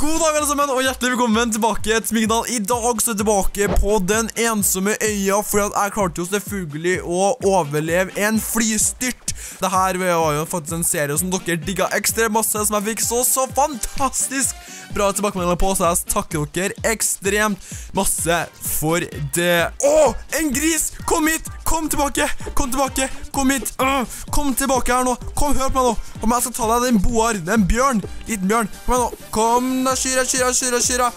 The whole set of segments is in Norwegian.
God dag alle sammen, og hjertelig velkommen tilbake til Mingdal. I dag så er jeg tilbake på den ensomme øya, fordi jeg klarte jo selvfølgelig å overleve en flystyrt. Dette var jo faktisk en serie som dere digget ekstremt masse, som jeg fikk så, så fantastisk bra tilbakemeldinger på, så jeg takker dere ekstremt masse for det. Åh, en gris! Kom hit! Kom tilbake! Kom tilbake! Kom hit! Kom tilbake her nå! Kom, hør på meg nå! Om jeg skal ta deg, er boar, er bjørn, liten bjørn. Kom igjen nå! Kom da, Shira, Shira, Shira, Shira.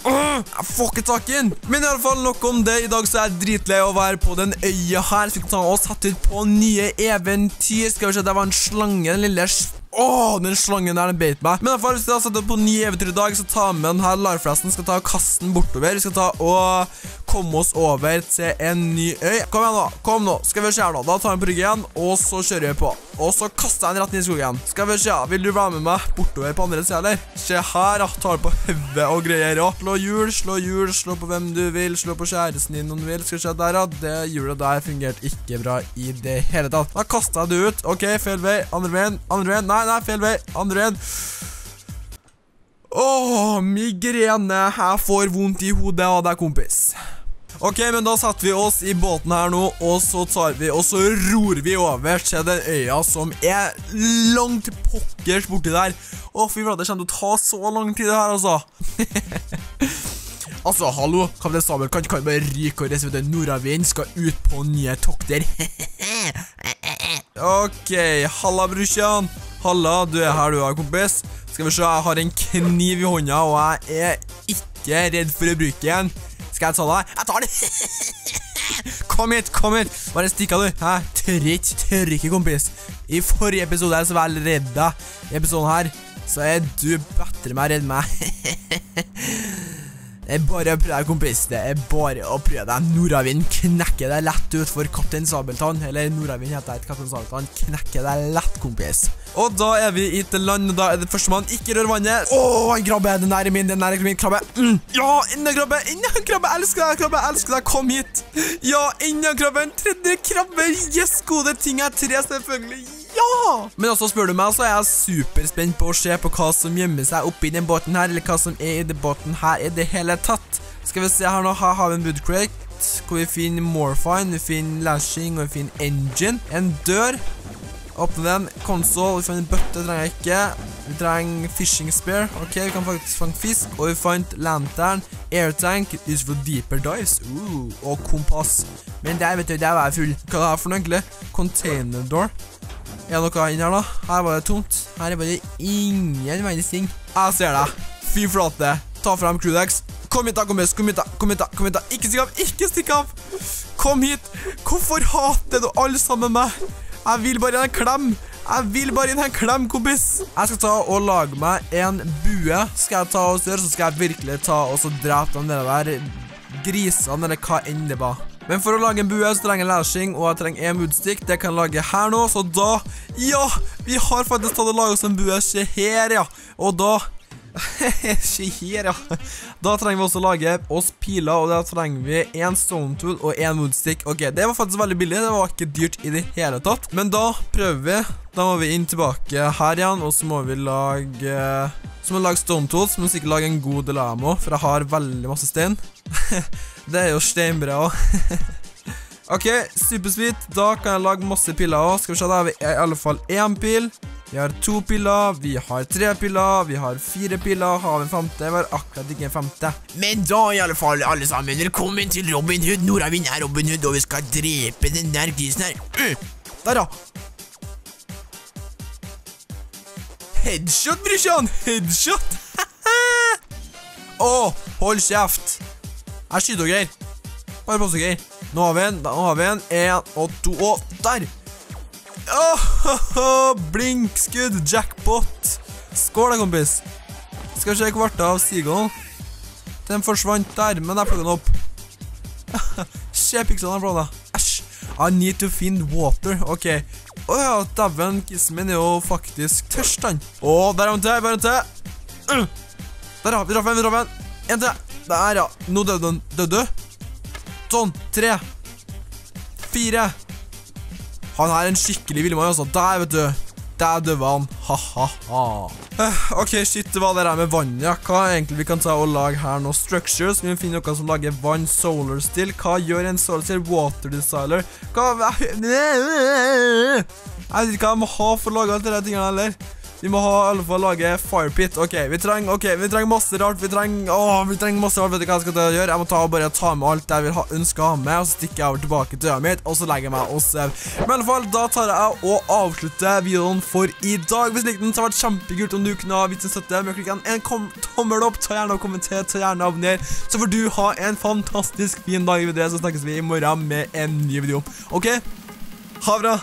Jeg får ikke tak i den. Men i alle fall nok om det. I dag så er jeg dritlei av å være på den øya her. Så vi kan ta oss satt ut på nye eventyr. Skal vi se, det var en slange, den lille Åh, den slangen der, den beit meg. Men i hvert hvis jeg har satt opp på ny eventyr i dag, så ta med denne her. Skal ta og kaste den bortover. Vi skal ta og komme oss over til en ny øy. Kom igjen nå, kom nå. Skal vi se her nå. Da tar vi på ryggen, og så kjører vi på. Og så kaster jeg den rett inn i skogen. Skal vi se, vil du være med meg bortover på andre sida, eller? Se her, da. Tar på hodet og greier Og Slå hjul, slå hjul, slå på hvem du vil, slå på kjæresten din om du vil. Skal vi se der, ja. Det hjulet der fungerte ikke bra i det hele tatt. Da kastet jeg det ut. Ok, feil vei. Andre veien, andre veien. Nei, nei, feil vei. Andre veien. Åh, migrene. Jeg får vondt i hodet av deg, kompis. Ok, men da setter vi oss i båten her nå, og så tar vi, og så ror vi over til den øya som er langt pokkers borti der. Å, fy flate, det kommer til å ta så lang tid det her, altså. altså, hallo, kaptein Sabel, kan ikke bare ryke og reise ved nordavind, skal ut på nye tokter. ok, halla, brusjan. Halla, du er her, du er, kompis. Skal vi se, jeg har en kniv i hånda, og jeg er ikke redd for å bruke den. Skal jeg ta deg? Jeg tar det! kom hit, kom hit! Bare stikk av, du. Hæ? Tør ikke, kompis. I forrige episode så var jeg redd deg. I episoden her så er du bedre med å redde meg. Det er bare å prøve deg, kompis. Det er bare å prøve deg. Nordavind knekker deg lett ut for Kaptein Sabeltann. Eller Nordavind heter jeg, Kaptein Sabeltann. Knekker deg lett, kompis. Og da er vi i til land, og da er det førstemann. Ikke rør vannet. Åh, en krabbe. Den er min, den er min krabbe. Mm. Ja, enda krabbe, enda krabbe. Elsker deg, krabbe, elsker deg. Kom hit. Ja, enda krabbe. En tredje krabbe. Yes, gode ting er tre, selvfølgelig. Ja! Men også spør du meg, så er jeg superspent på å se på hva som gjemmer seg oppi den båten her, eller hva som er i den båten her i det hele tatt. Skal vi se her nå, her har vi en woodcrate, hvor vi finner Morfine, vi finner lashing, og vi finner engine. En dør. Åpne den. Konsol. vi finner en bøtte, trenger jeg ikke. Vi trenger fishing spear. Ok, vi kan faktisk fange fisk. Og vi fant lantern, airtank, use for deeper dives. Uh, og kompass. Men der, vet du, der var jeg full. Hva er det her for noe egentlig? Container door. Er det noe inn her, da? Her var det tomt. Her er bare ingen verdens ting. Jeg ser deg. Fy flate. Ta frem Crudex. Kom hit, da, kompis. Kom hit, da. Kom hit, da. Kom hit, da. Ikke stikk av. Ikke stikk av. Kom hit. Hvorfor hater du alle sammen meg? Jeg vil bare en klem. Jeg vil bare en klem, kompis. Jeg skal ta og lage meg en bue. Skal jeg ta og gjøre, så skal jeg virkelig ta og så drepe de der grisene, eller hva enn det var. Men for å lage en bue så trenger jeg lashing, og jeg trenger en woodstick. Det kan jeg lage her nå, så da Ja! Vi har faktisk tatt og laget oss en bue. Se her, ja. Og da Se her, ja. Da trenger vi også å lage oss piler, og da trenger vi en stone tool og en woodstick. Ok, det var faktisk veldig billig. Det var ikke dyrt i det hele tatt. Men da prøver vi. Da må vi inn tilbake her igjen, og så må vi lage Så må vi lage stone tools, men sikkert lage en god del ammo, for jeg har veldig masse stein. det er jo steinbra også. ok, supersweet. Da kan jeg lage masse piler også. Skal vi se, da har vi i alle fall én pil. Vi har to piller, vi har tre piller, vi har fire piller, har en femte? Vi har akkurat ikke en femte. Men da, i alle fall, alle sammen, velkommen til Robin Hood. Nordavind er Robin Hood, og vi skal drepe den der grisen her. Uh, Der, ja. Headshot, brorsan! Headshot! Å, hold kjeft. Jeg skyter dere. Bare pass dere. Nå har vi en, nå har vi en. En og to, og der! Oh, Blinkskudd, jackpot. Skål da, kompis. Skal vi se kvart av Seagull. Den forsvant der, men jeg plukker den opp. Se pikslene her, da. Æsj. I need to find water. Ok. Å ja, kissen min er jo faktisk tørst, han. Å, der er han til, bare en til. Uh. Der, ja. Vi traff en, vi traff en. En til. Der, ja. Nå døde han. Døde du? Sånn. Tre. Fire. Han er en skikkelig villmann, altså. Der, vet du. Der døde han. Ha-ha-ha. Eh, ok, shit, det var det der med vannet. ja. Hva egentlig vi kan ta og lage her nå? Structures. Vi må finne noe som lager vann. Solar still. Hva gjør en solar still? Water designer. Hva Jeg vet ikke hva jeg må ha for å lage alt det der tingene heller. Vi må ha i alle fall lage firepit. Ok, vi trenger ok, vi trenger masse rart. Vi trenger åh, vi trenger masse rart. Vet du hva jeg skal gjøre? Jeg må ta og bare ta med alt jeg vil ha, ønske å ha med, og så stikker jeg over tilbake til øya mitt, og så legger jeg meg og sover. Men i alle fall, da tar jeg og avslutter videoen for i dag. Hvis likte den, så har det vært kjempekult om du kunne ha vitsen en støtte å klikke en tommel opp. Ta gjerne og kommenter, ta gjerne abonner. Så får du ha en fantastisk fin dag videre, så snakkes vi i morgen med en ny video. Ok? Ha bra.